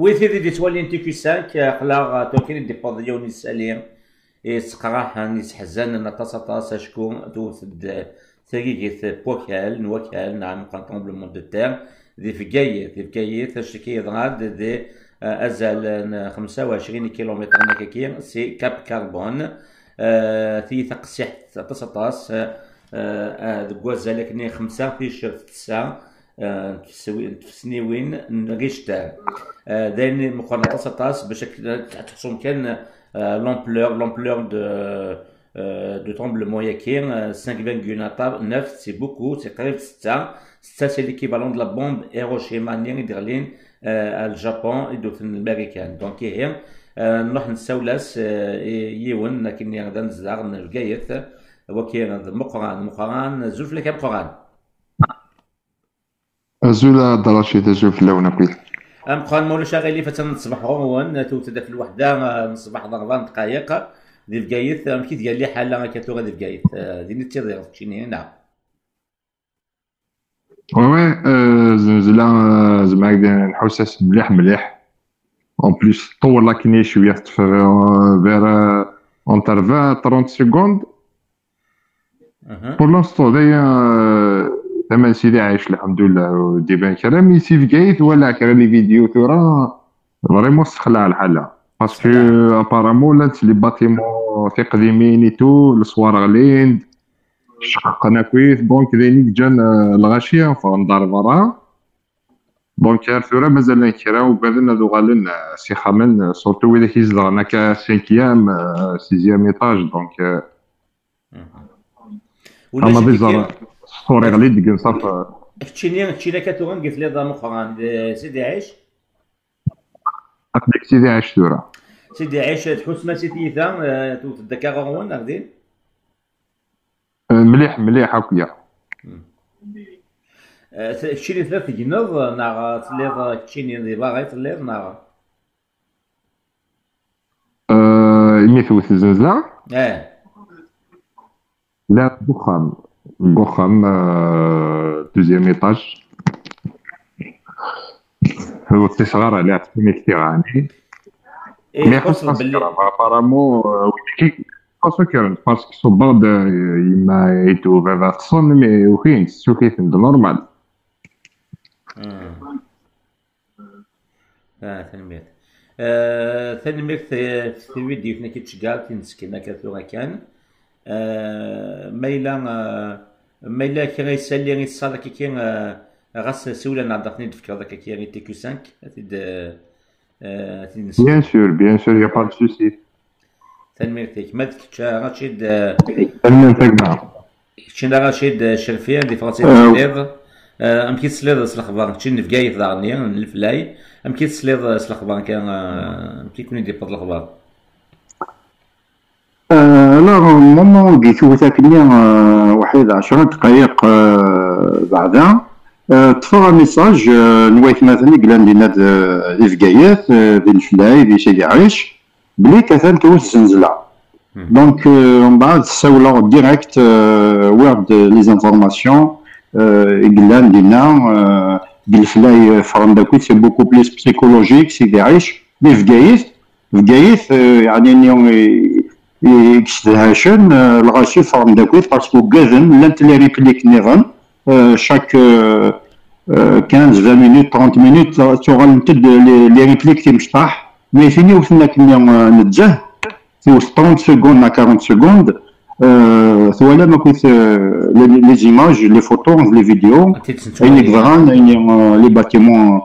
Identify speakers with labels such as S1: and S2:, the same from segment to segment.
S1: ويثي دي توالي انتي كي سانك قلا توكين دي بوضيون يسالي يسقراح يسحزن نطاس طاس اشكو توثد ثقيقيث بوكال نوكال نعم قنطون دو تير دي فكايث دي فكايث اشكي يضغاد دي أزال 25 كيلومتر نكاكي سي كاب كربون في تقسيح طاس طاس دكوازا لكني خمسة في شرط تسعة. في السنين نغيشتان آه، دايرين مقارنة طاس باش تحصون كان لومبلور لومبلور دو دو ترومبلمون ياكين 5 فينغيون 9 سي بوكو سي قريب 6 6 سي ليكيفالون لا بومب هيروشيما نيان ديرلين الجابون دو في الامريكان دونك هي نروح نساولاس آه، ييون لكن نقدر نزاغ نلقايث وكي مقران. مقران زوج لك مقران
S2: زولا دراشي تجو في اللون قيل
S1: أم قان مولا شاغلي فتا نصبح هو تو تدا في الوحده نصبح ضربان دقائق دي بقايث أم كي ديال لي حالة كاتو دي بقايث دي نتي ضيف تشيني نعم.
S2: وي وي زلزلة زعما نحوسس مليح مليح. اون بليس طول لكني شوية فير اونتر 20 30 سكوند بور لونستون دايا ثمن سيدي عايش الحمد لله. وديبان كلام مي سي فكايت ولا كرا لي فيديو ثورا فريمون استخلع الحالة باسكو ابارامون لانت لي باتيمون في قديمين اي تو الصوار غلين شققنا كويس. دونك ذينيك جان الغاشية فندار برا دونك ثورا مازال نكرا وبعدين هذو غالين سي خامن سورتو ويدا كيزدغنا كا سينكيام سيزيام ايطاج دونك أما بيزار صوري غلي ديك نصرف
S1: تشيني تشيني كاتوغن قلت لي ضام أخرى. سيدي عيش
S2: اقدك سيدي عيش ثورا
S1: سيدي عيش تحس ما سيتي ثا توت الدكا غون غادي
S2: مليح مليح هكيا
S1: تشيني ثلاث جنوب نا تليض تشيني ذي باغي تليض نا
S2: مي ثوث الزنزلة
S1: آه.
S2: لا دخان دخان دوزيام ايطاج هو صغار على عطيني كثير عاني مي سكرة ابارامون خاصو كيرن باسكو صباغ يما يتو بابا تصون مي وكين سو كيف نورمال
S1: آه تنميت تنميت في فيديو فينا كيتشقال تنسكينا كثورة كان ميلا ميلا كي غيسالي غيتصال كي كي غاس سولا نعرضني تفكر ذاك كي غي تي كيو 5 تيد
S2: بيان سور بيان سور يا با سوسي
S1: تنميرتك ما تكتشا رشيد
S2: تنميرتك نعم.
S1: كنا رشيد شرفيا دي فرنسي تسليض أم كي تسليض سلخبار تشين في قايث دارني الفلاي أم كي تسليض سلخبار كان أم كي كوني دي بط الخبار
S3: نورمالمون قيتو تاكلي واحد عشرة دقائق بعدها طفى ميساج نوايت مثلا قلان لنا دي فكايات دي الفلاي دي سيدي عريش بلي كثان توز الزنزلة دونك من بعد ساولا ديريكت وورد لي زانفورماسيون قلان لنا بالفلاي فران داكويت سي بوكو بليس بسيكولوجيك سيدي عريش دي فكايث فكايث يعني يكشتهاشن الغاشي فرم داكويت باسكو كاذن لانت لي ريبليك نيغن شاك 15 20 مينوت 30 مينوت تغال نتد لي ريبليك تيمشطاح مي فيني وثنا كني نتزه في 30 سكوند 40 سكوند ثوالا ما كنت لي زيماج لي فوتو لي فيديو اين كفران اين لي باتيمون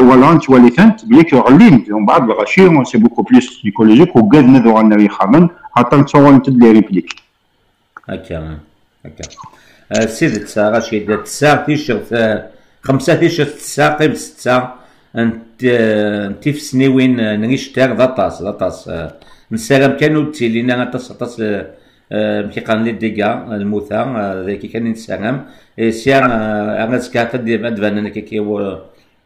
S3: ولا انت وليتنت بليك غلين. ومن بعد الغاشي سي بوكو بليس سيكولوجيك وكاد نذو غانا يخامن حتى نتصور انت لي ريبليك.
S1: هكا هكا سيد تسا غاشي تسا تيشرت خمسة تيشرت تسا قيب ستة أنت أنت في سنيوين نعيش تاغ ضطاس ضطاس نسالم كانوا تيلينا غطاس غطاس مكي قان لي ديكا الموتى ذاك كان نسالم سيان أنا سكاتا دي مدفن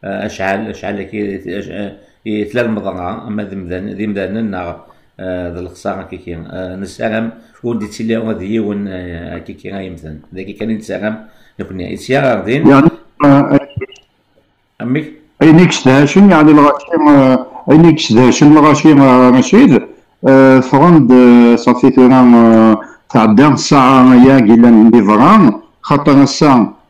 S1: اشعل أشعل كي ثلاث مضرعة أما ذي مذان ذي مذان نا ذا الخسارة كي كي نسالم ودي تسيلي هذا يون كي كي غاي مثلا ذاك كان نسالم نكون يسيا غاردين؟
S3: يعني
S1: أمك
S3: اينيكس دهاشن يعني الغاشي اينيكس دهاشن الغاشي رشيد فرند صافي ثورا تعدى الساعة يا قيلا ليفران خاطر الساعة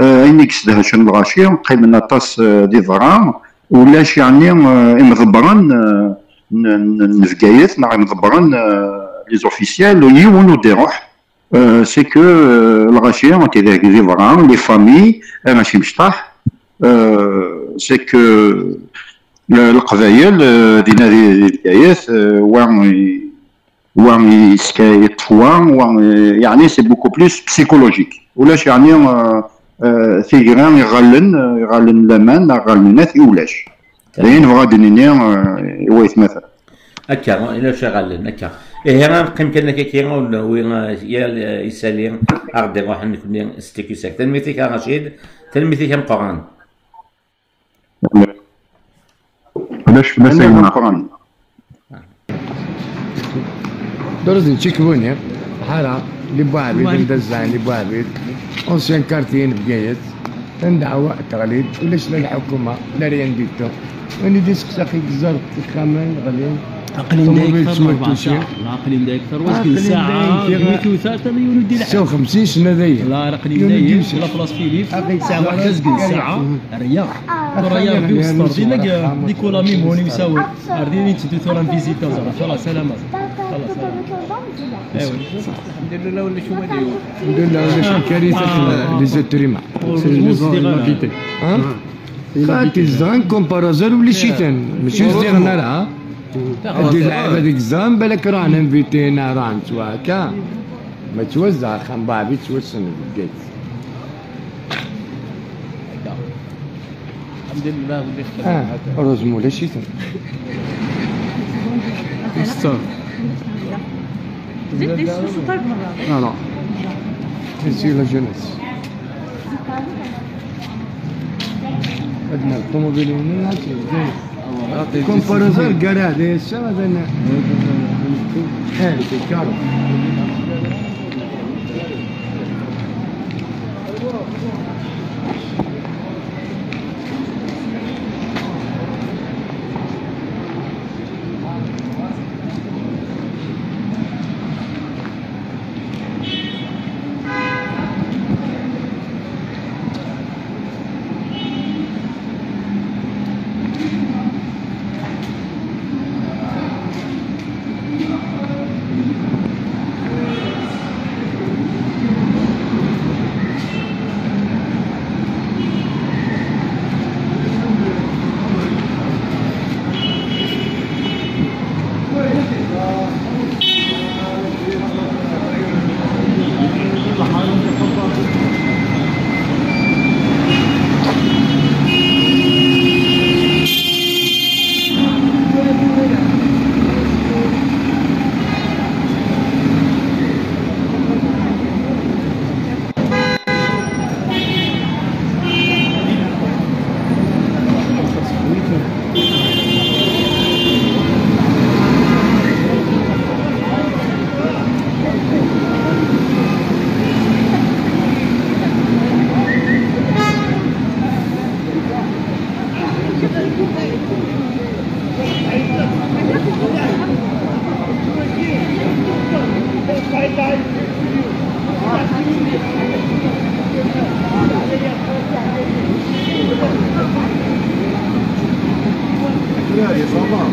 S3: زنزله اين كسدها شن الغاشي قيمنا طاس دي فرام ولاش يعني مضبرن نفقايت مع مضبرن لي زوفيسيال يون وديروح سي كو الغاشي كذاك دي فرام لي فامي ماشي مشطاح سي كو القبايل دينا دي الحكايات وان وان يطفوا يعني سي بوكو بلوس بسيكولوجيك ولاش يعني ثيغران يغلن يغلن لامان يغلن ولاش لين غادي نيني ويت مثلا.
S1: هكا إلى شغالين هكا إيه أنا قيم كنا كي ولا وين يا يسالي أغدي روح نكون ستيكي ساك. تلميذي كان رشيد تلميذي كان قرآن.
S2: علاش ما سيدنا
S3: قرآن.
S4: درزي تشيكوني حارة لبوعبيد ندزان لبوعبيد اونسيان كارتين بقايت ندعوا تغليد وليش لا الحكومة؟ لا ريان ديتو اني دي سقساقي الزرق الخامان غلين
S5: اقليم دا أكثر من 14 لا اقليم دا أكثر. واش ساعة ثلاثة مليون ودي
S4: سو 50 سنة ذي؟
S5: لا اقليم دا لا بلاص فيليب. ساعة واحدة زقن ساعة. الرياض الرياض في وسط دينا نيكولا ميموني يساوي أرديني تدو ثورا فيزيتا زرا خلاص سلامة خلاص
S4: الحمد لله ولا شو الحمد لله ولا شو كارثة لي زوتريما خاطي الزان كومبارازور ولا شيتان ماشي زير نرى هذه اللعبة ديك الزان بالك رانا انفيتينا رانا توا هكا ما توزع خان بابي توسن الجيت
S5: الحمد لله
S4: آه روز مولا شيتان استغفر
S6: زدت السلطات مرة
S4: لا لا تسير لجنس عندنا الطوموبيل هنا كومبارازور قرا هذه السنة هذا هذه الكارو aí, vamos lá.